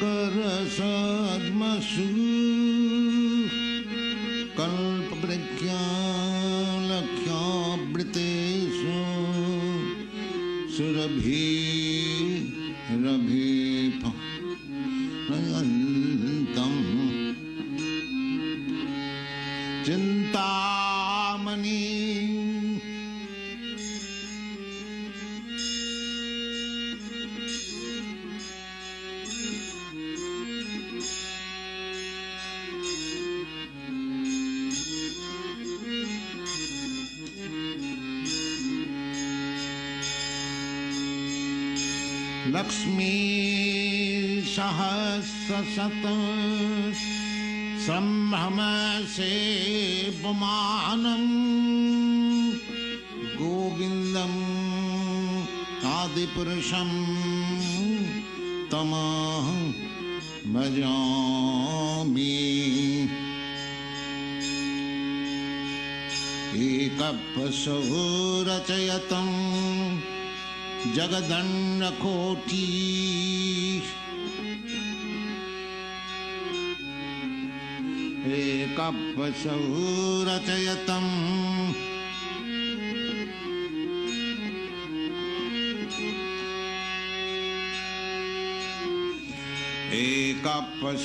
प्रकरसद्मसु कल्पवृक्षालख्यावृतेषु लक्ष्मीसहस्रशत सहस्रसत् सम्भ्रमसेपमानम् गोविन्दम् आदिपुरुषं तमः भजामि एकपसु जगदण्डोटी एकाचयतम् एकाचयतं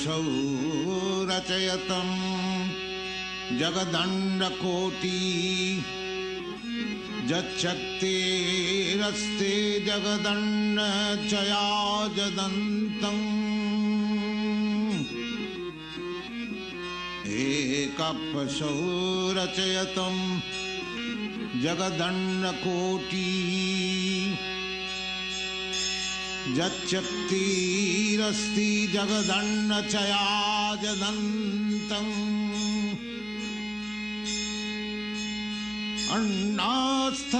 जगण्डकोटी यच्छक्तिरस्ति जगदण्डचया जदन्तम् एकपशौ रचयतं जगदण्डकोटी यच्छक्तिरस्ति जगदण्डचया जदन्तम् अण्णास्तरंस्तम्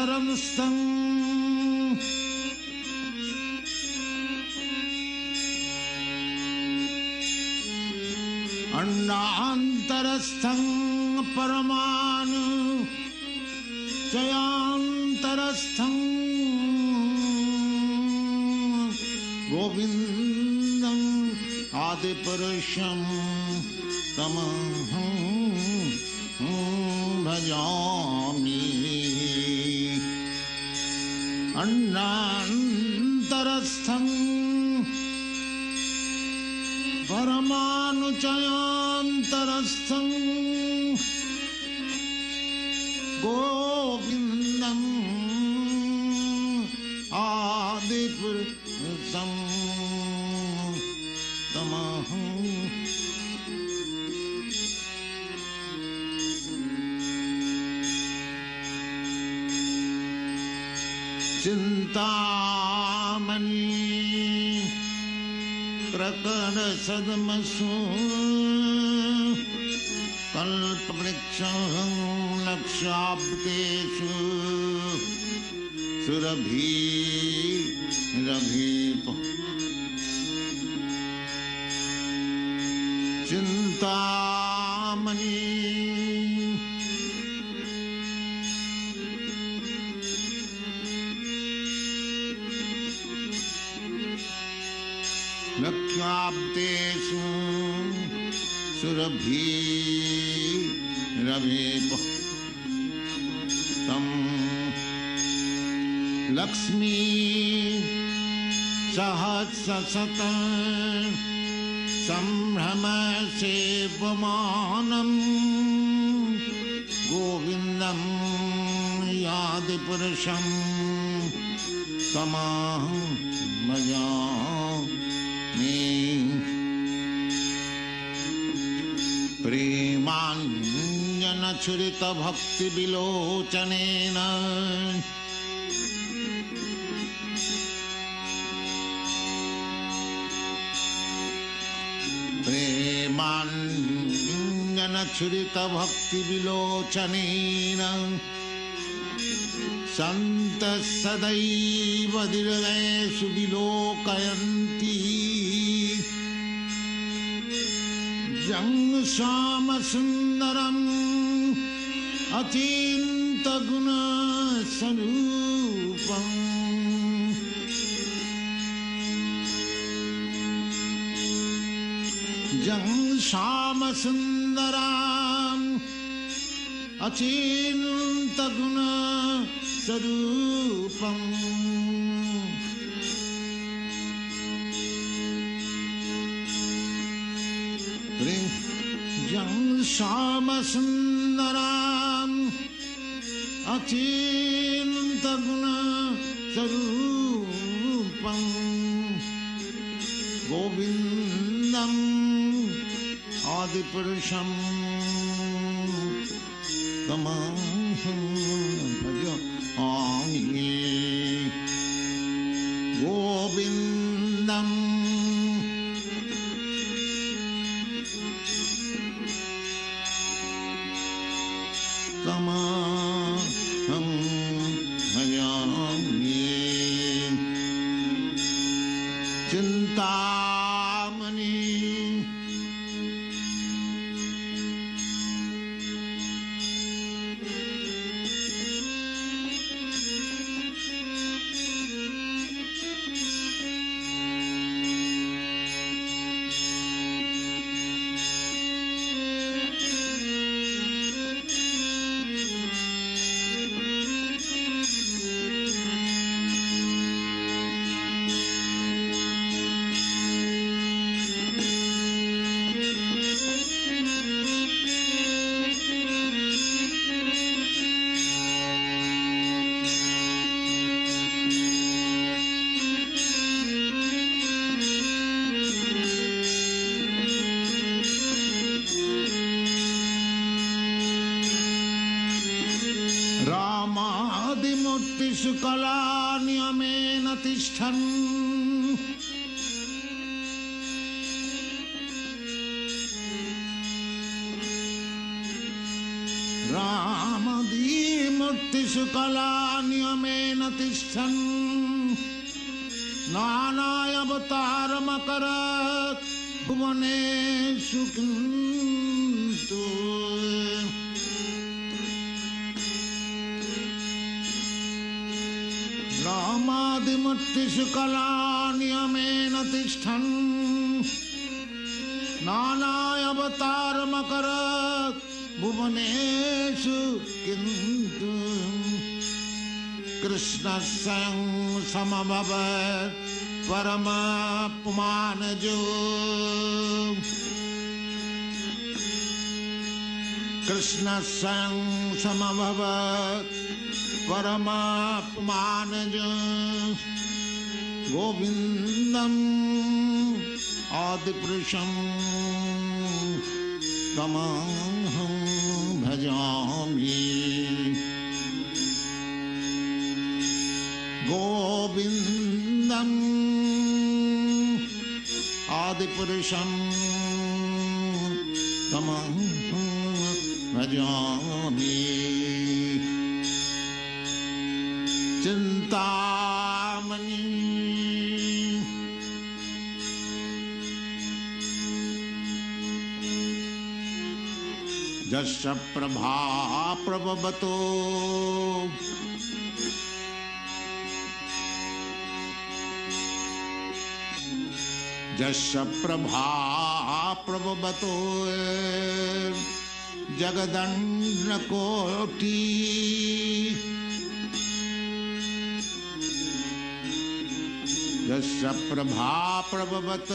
अण्डान्तरस्थं परमाणु चयान्तरस्थं गोविन्दम् आदिपुरुषं तमहं भजामि। अण्णान्तरस्थम् परमानुचयान्तरस्थम्। गोविन्दम् आदिपुरुषं तमहम् चिन्तामणि प्रकटसद्मसु कल्पवृक्षं लक्षाब्देषु सुरभि रभि चिन्तामणि रवेप लक्ष्मी सहस्रशत सम्भ्रम सेवमानम् गोविन्दं यादिपुरुषं तमाह भजा प्रेमाञ्जनचुरितभक्तिविलोचनेन प्रेमाञ्जनचुरितभक्तिविलोचनेन। सन्तः सदैव दीर्घेषु विलोकयन्ति। जङ्श्यामसुन्दरम् अचिन्तगुणस्वरूपम् जं श्यामसुन्दराम् अचिन्तगुण स्वरूपम्। जं श्यामसुन्दराम् रूपम् गोविन्दम् आदिपुरुषम् तमाहं सुभज आय गोविन्द रामदीमूर्तिषु कला नियमेन तिष्ठन्। नानायवतारमकरत् भुवनेषु किन्तु। रामादिमूर्तिषु कला नियमेन तिष्ठन्। नानायवतारमकरत् भुवनेषु किन्तु कृष्णस्यं समभवत् परमपुमानजो कृष्णस्यं समभवत् परमात्मानज गोविन्दम् आदिपुरुषम् तमहं भजामि गोविन्दम् आदिपुरुषम् तमहं भजामि यस्य प्रभा प्रभवतो। जश प्रभा प्रभवतो। जगदण्डकोटि यस्य प्रभा प्रभवत।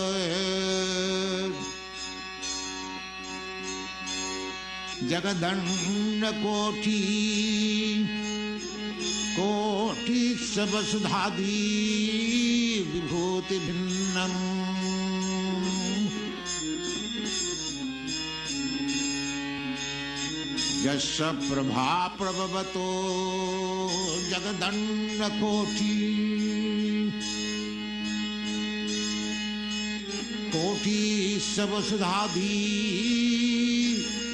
जगदण्डकोटि कोटि सबसुधादी विभूति भिन्नम्। यस्य प्रभा प्रभवतो जगदण्डकोटि कोटि सबसुधादी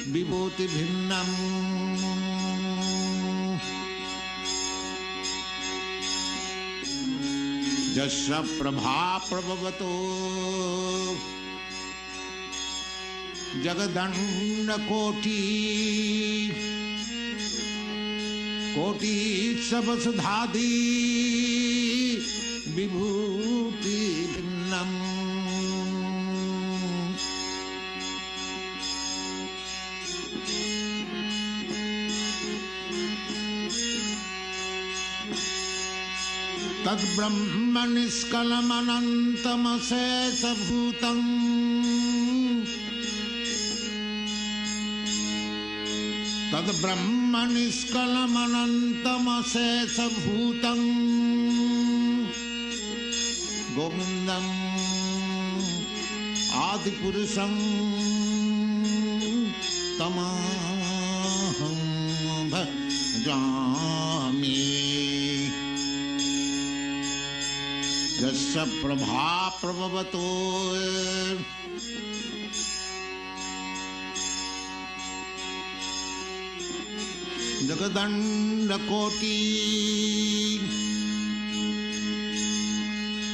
विभूति भिन्नम्। यस्य प्रभा प्रभवतो। जगदण्डकोटि कोटि। सबसुधादी विभूति तद् ब्रह्म निष्कलमनन्तमसे सभूतम् गोविन्दम् आदिपुरुषम् तमाहं भजामि। यस्य प्रभा प्रभवतो। जगदण्डकोटि।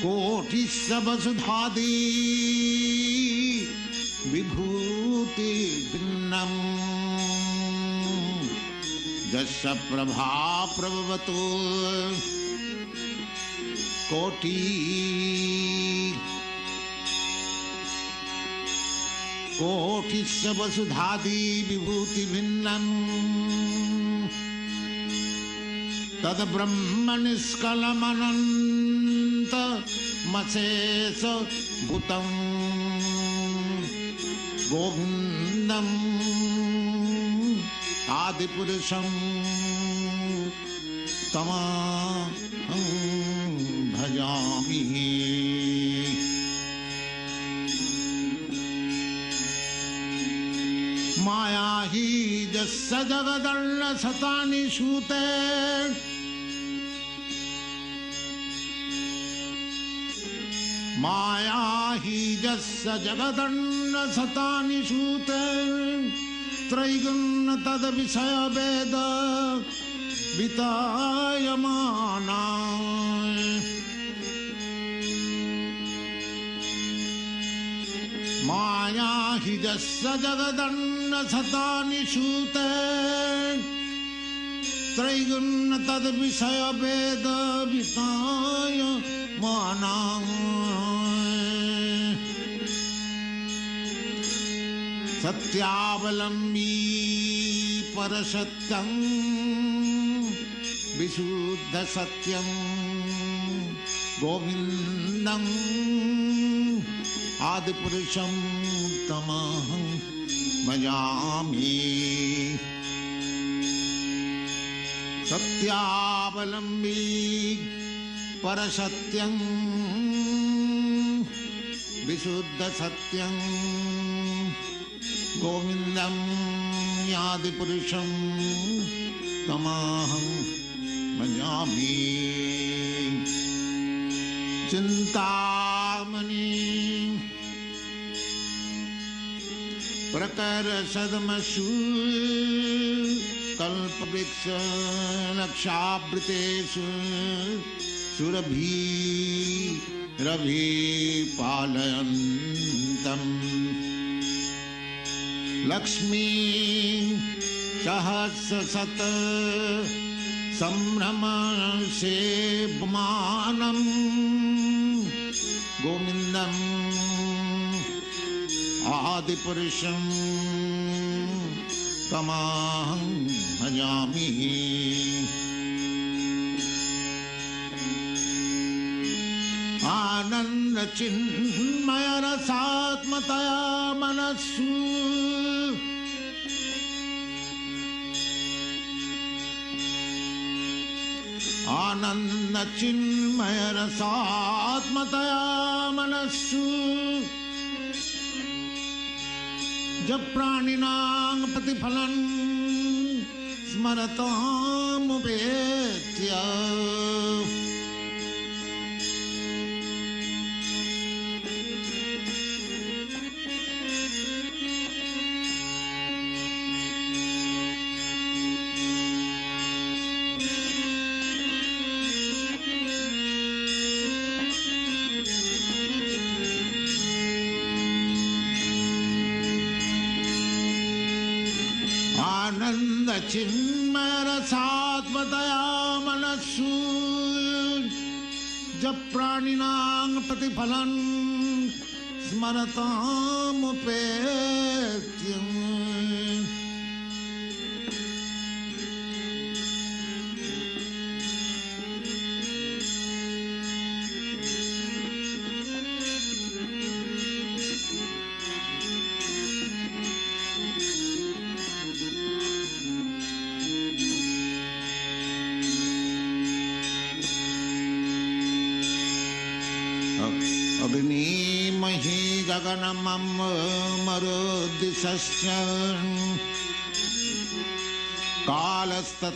कोटिशवसुधादि विभूति भिन्नम्। यस्य प्रभा प्रभवतो कोटि। कोटिशवसुधादि विभूति भिन्नम्। तद्ब्रह्म निष्कलमनन्त मशेष भूतम्। गोविन्दम् आदिपुरुषम्। तमाहं भजामि माया हि यस्य जगदर्ण शतानि सूते। माया हि यस्य जगदन्न शतानि सूते। त्रैगुण्य तद्विषय वेद। वितायमाना। माया हिजस जगदण्डसतानि सूते त्रैगुण्णतद्विषयभेदविताय माना सत्यावलम्बी परसत्यं विशुद्धसत्यं गोविन्दम् आदिपुरुषं तमहं भजामि। सत्यावलम्बी परसत्यं विशुद्धसत्यं गोविन्दं यादिपुरुषं तमहं भजामि। चिन्तामणि प्रकरसदमसु कल्पवृक्ष लक्षावृतेषु सुरभि रभि पालयन्तम् लक्ष्मी सहस्रशत सम्भ्रम सेवमानम् गोविन्दम् आदिपुरुषं तमाहं भजामि। आनन्दचिन्मयरसात्मतया मनस्सु। आनन्दचिन्मयरसात्मतया मनस्सु। जब प्रतिफल स्मरता स्मरतामुपेत्य प्राणिनां प्रतिफलन् स्मरतामुपेत्यम्। मरुदिशस्य कालस्तथात्ममनसीति।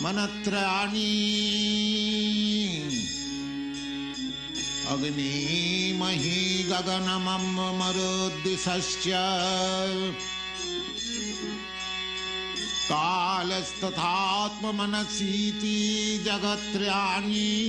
मनत्रयाणि। अग्निमहि गगनमं मरुद्दिशश्च कालस्तथात्ममनसीति। जगत्र्याणि।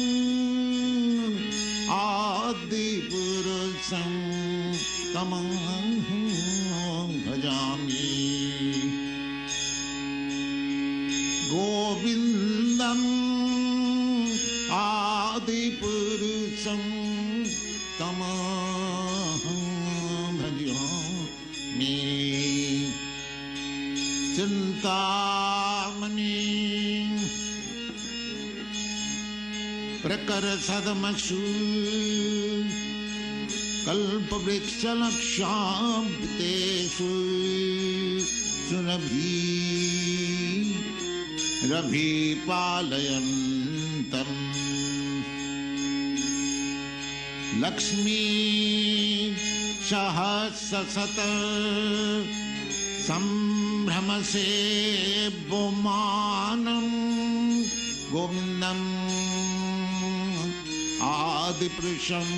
भजामि। गोविन्दम् आदिपुरुषं तमहं भजामि। चिन्तामणि प्रकरसदमसु कल्पवृक्षलक्षाम्बितेषु सुरभि रभिपालयन्तम्। लक्ष्मी सहसत सम्भ्रमसे बोमानम् गोविन्दम् आदिपुरुषं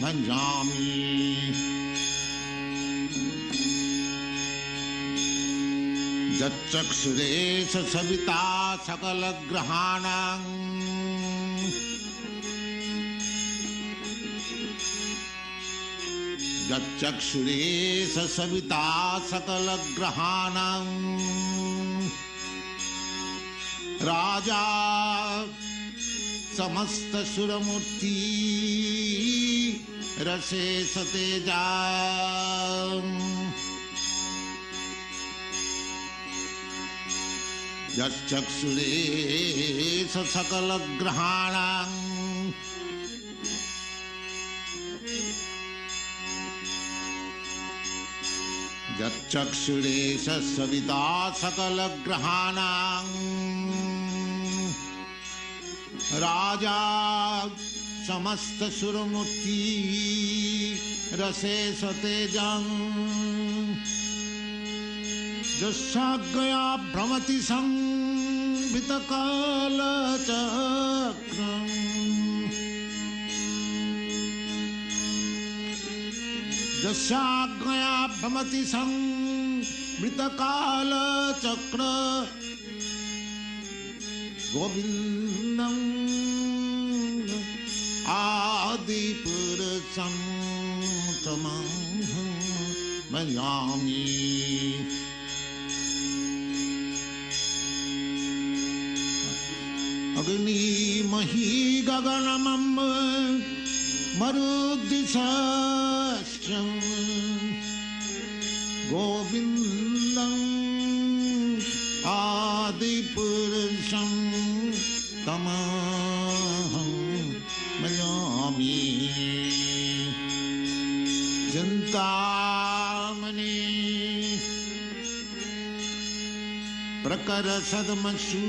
भजामि। यच्चक्षुरेश सविता सकलग्रहाणाम्। यच्चक्षुरेश सविता सकलग्रहाणाम्। राजा समस्तसुरमूर्ति रसे सतेजा। यक्षुरेश सकलग्रहाणाम् यक्षुरेश सविता सकलग्रहाणाम् राजा समस्तसुरमूर्ति रसे सतेजम् यस्याज्ञया भ्रमति संवितकालचक्रम् यस्याज्ञया भ्रमति संवृतकालचक्र गोविन्दम् आदिपुरुषं तमहं भजामि अग्निमही गगनमम् मरुदिशाश्च गोविन्दम् प्रकरसदमसु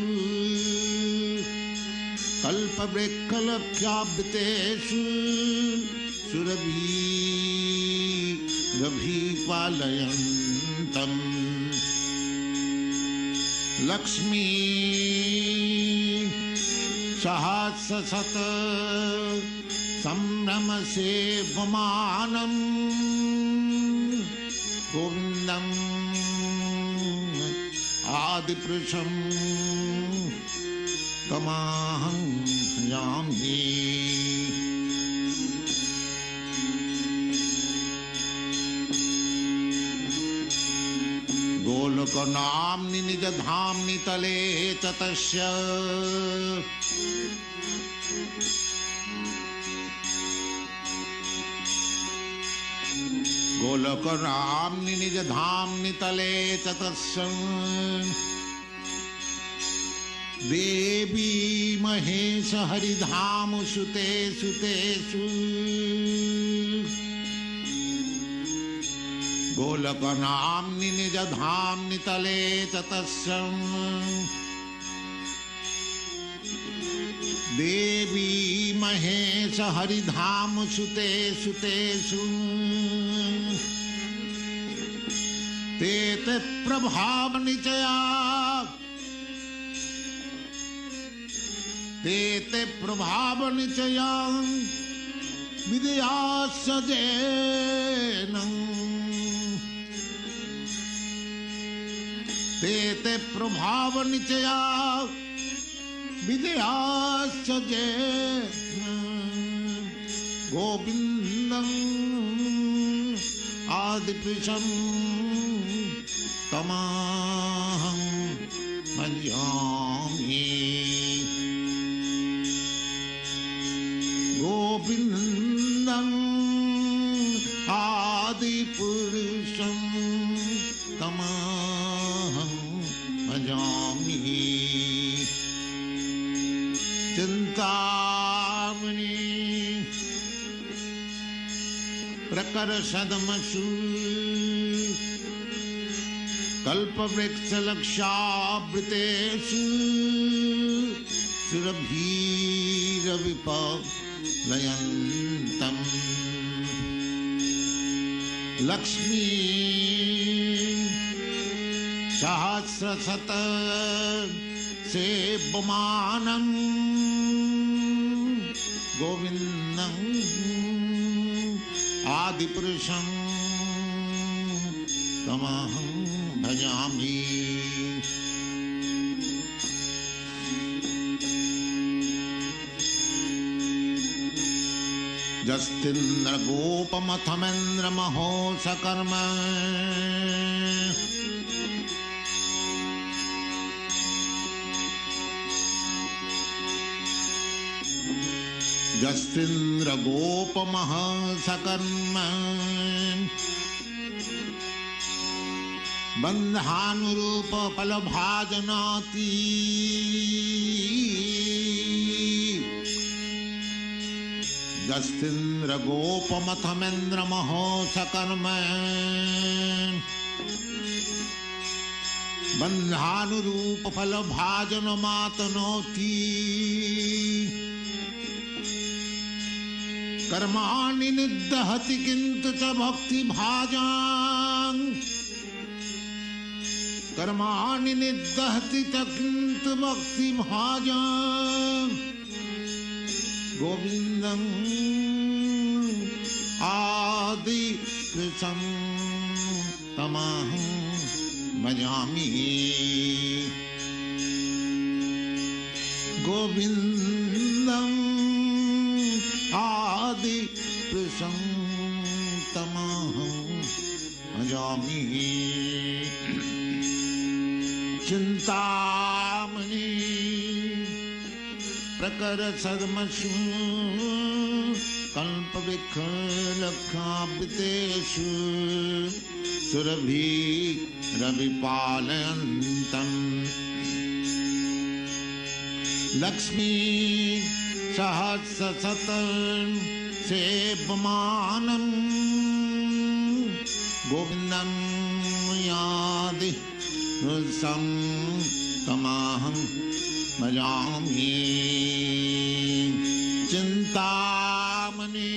कल्पवृक्षलक्षाब्देषु सुरभि रभिपालयन्तम् लक्ष्मी सहस्रशत सम्भ्रमसेवमानम् आदिपुरुषं तमाहं यामि। गोलकनाम्नि निजधाम्नि तले च तस्य गोलकनाम्नि निजधाम्नि तले च देवी महेश हरिधाम सुते सुतेषु गोलकनाम्नि निजधाम्नि तले च देवी महेश हरिधाम सुते सुतेषु ते ते प्रभाव निचया ते ते प्रभाव निचया विदया ते ते प्रभाव निचया विदया सजेन गोविन्दम् आदिपुरुषम्। तमाहं भजामि गोविन्दम् आदिपुरुषं तमाहं भजामि चिन्तामणि प्रकरसदमसु कल्पवृक्षलक्षावृतेषु सुरभीरविपलयन्तम् लक्ष्मी सहस्रशत सेवमानम् गोविन्दम् आदिपुरुषं तमहं भजामि जस्तिन्द्रगोपमथमेन्द्रमहो सकर्म बन्धानुरूपफलभाजनोति। दस्तिन्द्रगोपमथमिन्द्रमहोसकर्म। बन्धानुरूपफलभाजनमातनोति। कर्माणि निदहति किन्तु च भक्तिभाजा। कर्माणि निदहति च किन्तु भक्तिभाजाम् गोविन्दम् आदि तमहं भजामि गोविन्दम् आदि तमहं भजामि कर कल्पविख कल्पविखलखापितेषु सुरभि रविपालयन्तम्। लक्ष्मी सहस्र सत सेवमानम् भुप्नं यादिमाहम् भजामि चिन्तामनी